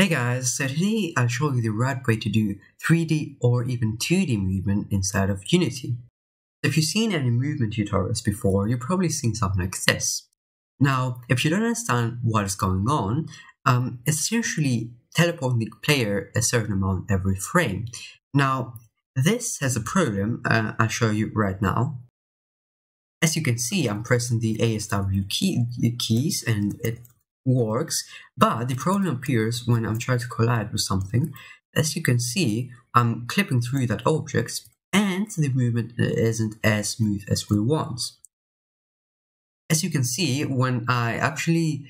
Hey guys, so today I'll show you the right way to do 3D or even 2D movement inside of Unity. If you've seen any movement tutorials before, you've probably seen something like this. Now, if you don't understand what is going on, um, it's essentially teleporting the player a certain amount every frame. Now, this has a problem, uh, I'll show you right now. As you can see, I'm pressing the ASW key, keys and it works, but the problem appears when I'm trying to collide with something. As you can see, I'm clipping through that object and the movement isn't as smooth as we want. As you can see, when I actually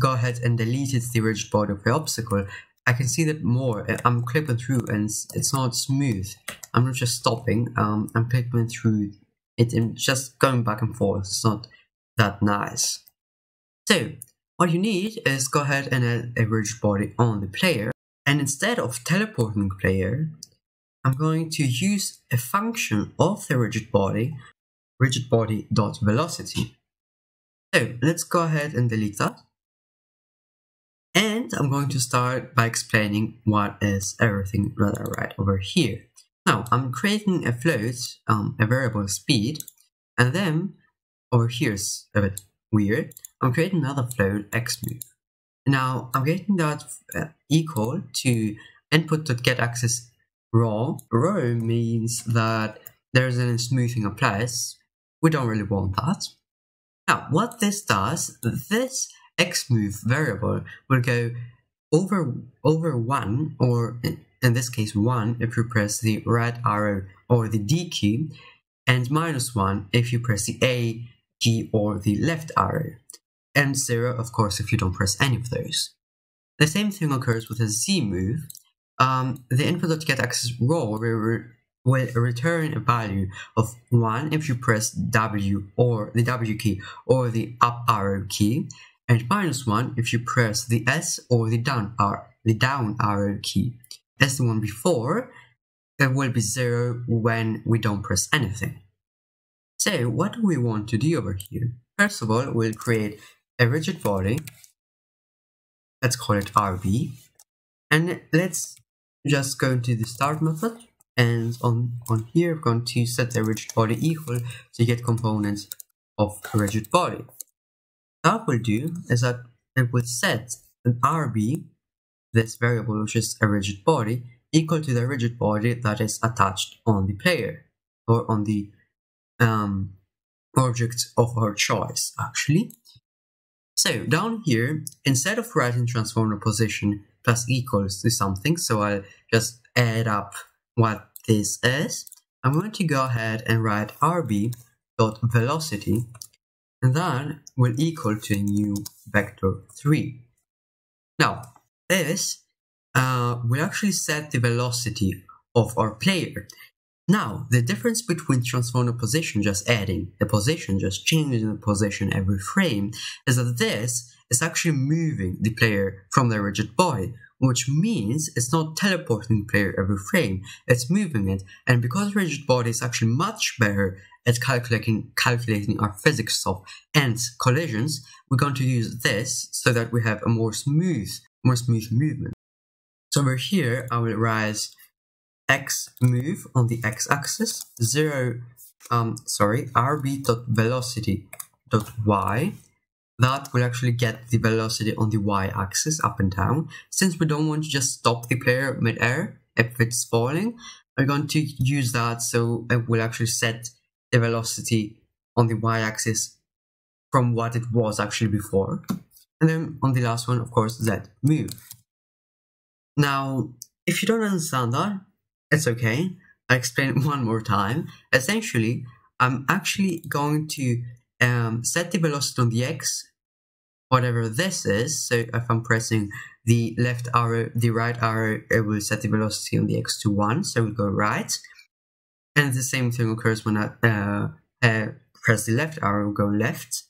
go ahead and deleted the rigid body of the obstacle, I can see that more. I'm clipping through and it's not smooth. I'm not just stopping, um, I'm clipping through it and just going back and forth. It's not that nice. So, what you need is go ahead and add a rigid body on the player. And instead of teleporting the player, I'm going to use a function of the rigid body, rigid body dot velocity. So let's go ahead and delete that. And I'm going to start by explaining what is everything that I write over here. Now I'm creating a float, um, a variable speed, and then over here's a bit weird. I'm creating another float x move. Now I'm getting that uh, equal to input.getAxis raw. Raw means that there's a smoothing applies. We don't really want that. Now what this does, this X move variable will go over over one or in this case 1 if you press the right arrow or the D key and minus 1 if you press the A key or the left arrow and 0 of course if you don't press any of those. The same thing occurs with a Z move. Um, the input.getAxis raw will, re will return a value of 1 if you press W or the W key or the up arrow key and minus 1 if you press the S or the down, ar the down arrow key. As the one before, it will be 0 when we don't press anything. So what do we want to do over here? First of all, we'll create a rigid body. Let's call it RB. And let's just go into the start method. And on, on here, we're going to set the rigid body equal to get components of rigid body. What we'll do is that it will set an RB, this variable which is a rigid body, equal to the rigid body that is attached on the player or on the um, object of our choice actually. So down here, instead of writing transformer position plus equals to something, so I'll just add up what this is, I'm going to go ahead and write rb dot velocity, and that will equal to a new vector 3. Now, this uh, will actually set the velocity of our player. Now, the difference between transform the position, just adding the position, just changing the position every frame, is that this is actually moving the player from the rigid body, which means it's not teleporting the player every frame, it's moving it. And because rigid body is actually much better at calculating calculating our physics of ends collisions, we're going to use this so that we have a more smooth, more smooth movement. So over here, I will rise x move on the x-axis, zero, um, sorry, rb dot velocity dot y. That will actually get the velocity on the y-axis up and down. Since we don't want to just stop the player mid-air if it's falling, we're going to use that so it will actually set the velocity on the y-axis from what it was actually before. And then on the last one, of course, z move. Now, if you don't understand that, it's okay. I'll explain it one more time. Essentially, I'm actually going to um, set the velocity on the x, whatever this is. So if I'm pressing the left arrow, the right arrow, it will set the velocity on the x to 1, so we'll go right. And the same thing occurs when I uh, uh, press the left arrow, go left.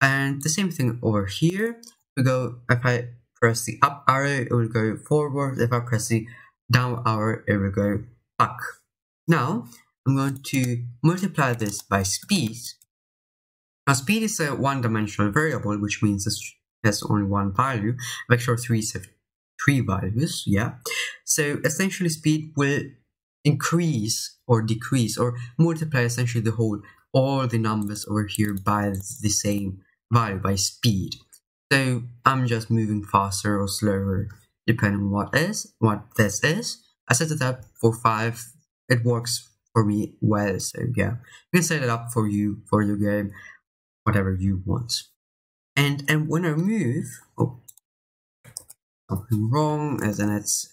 And the same thing over here, we go, if I press the up arrow, it will go forward. If I press the down our arrow, will go back. Now, I'm going to multiply this by speed. Now, speed is a one-dimensional variable, which means it has only one value. Vector 3 is three values, yeah. So essentially speed will increase or decrease or multiply essentially the whole all the numbers over here by the same value by speed. So I'm just moving faster or slower depending on what is what this is. I set it up for five. It works for me well. So yeah, you can set it up for you for your game, whatever you want. And and when I move, oh, something wrong, as in it's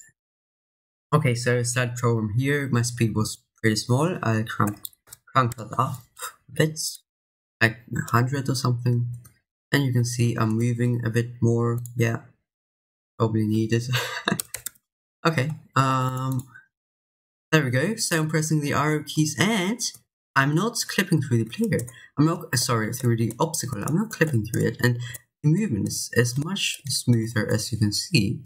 okay. So start from here. My speed was pretty small. I cranked cranked that up a bit, like hundred or something. And you can see I'm moving a bit more. Yeah, probably needed. okay. Um. There we go. So I'm pressing the arrow keys and I'm not clipping through the player. I'm not, uh, sorry, through the obstacle. I'm not clipping through it. And the movement is, is much smoother as you can see.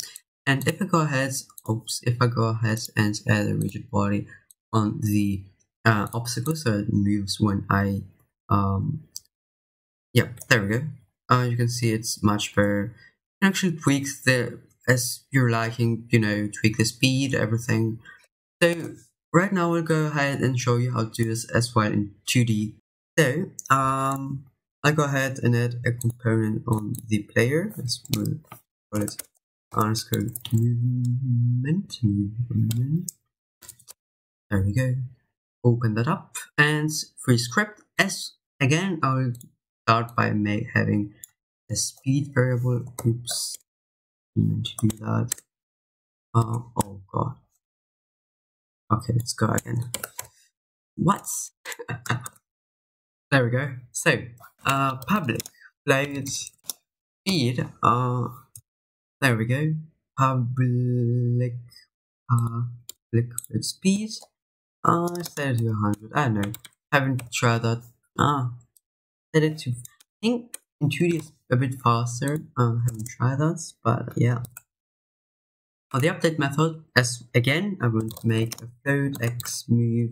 And if I go ahead, oops, if I go ahead and add a rigid body on the uh, obstacle so it moves when I, um, yeah, there we go. Uh, you can see it's much better. You can actually tweak the, as you're liking, you know, tweak the speed, everything. So right now we'll go ahead and show you how to do this as well in 2D. So um, I'll go ahead and add a component on the player. Let's call it underscore movement, movement. There we go. Open that up and free script. As again, I'll start by having a speed variable. Oops, Meant to do that. Uh, oh god. Okay, let's go again. What? there we go. So, uh, public float speed. Uh, there we go. Public, uh, public float speed. Uh, set it to 100. I don't know. Haven't tried that. Ah, set it to. I think in 2D is a bit faster. Uh, haven't tried that, but yeah. For the update method, as again, I will make a float x move.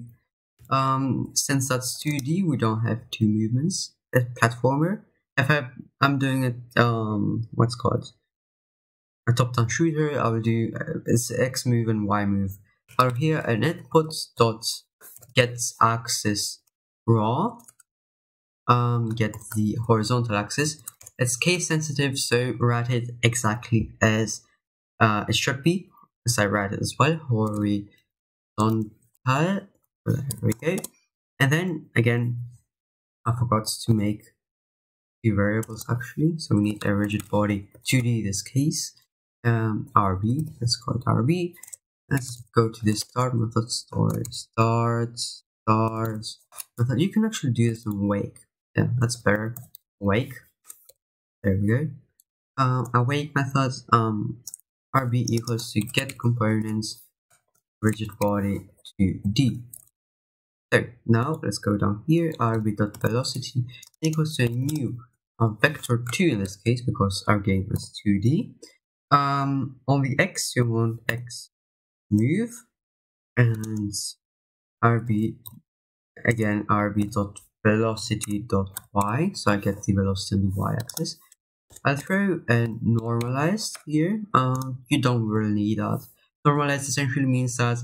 Um, since that's 2D, we don't have two movements. A platformer. If I, I'm doing it, um, what's called a top-down shooter, I will do uh, it's x move and y move. But here, an input dot gets axis raw. Um, get the horizontal axis. It's case sensitive, so write it exactly as uh, it should be, as I write it as well, horizontal. There we go. And then again, I forgot to make two variables actually. So we need a rigid body 2D this case. Um, RB, let's call it RB. Let's go to the start method, start, start, start method. You can actually do this in wake. Yeah, that's better. Wake. There we go. Um, awake method. Um, RB equals to get components rigid body to D. So now let's go down here, rb.velocity equals to a new uh, vector 2 in this case because our game is 2D. Um, on the x you want x move and rb again rb.velocity.y so I get the velocity on the y-axis I'll throw a normalized here. Uh, you don't really need that. Normalized essentially means that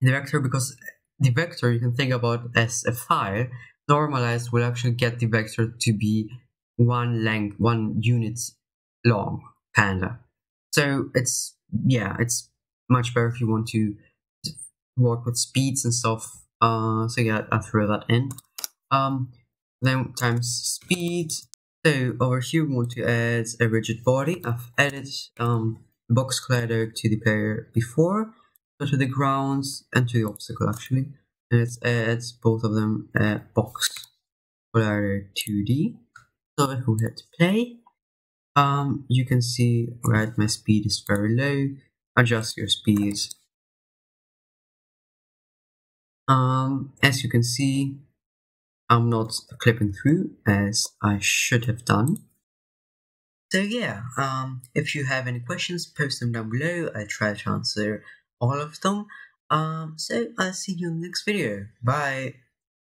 the vector, because the vector you can think about as a file, normalized will actually get the vector to be one length, one unit long, kinda. So it's, yeah, it's much better if you want to work with speeds and stuff. Uh, so yeah, I'll throw that in. Um, then times speed so over here we want to add a rigid body. I've added um, box collider to the player before, so to the grounds and to the obstacle actually. And let's add both of them a box collider 2D. So if we hit play, um, you can see right my speed is very low. Adjust your speed. Um, as you can see, I'm not clipping through as I should have done. So yeah, um, if you have any questions, post them down below. I try to answer all of them. Um, so I'll see you in the next video. Bye.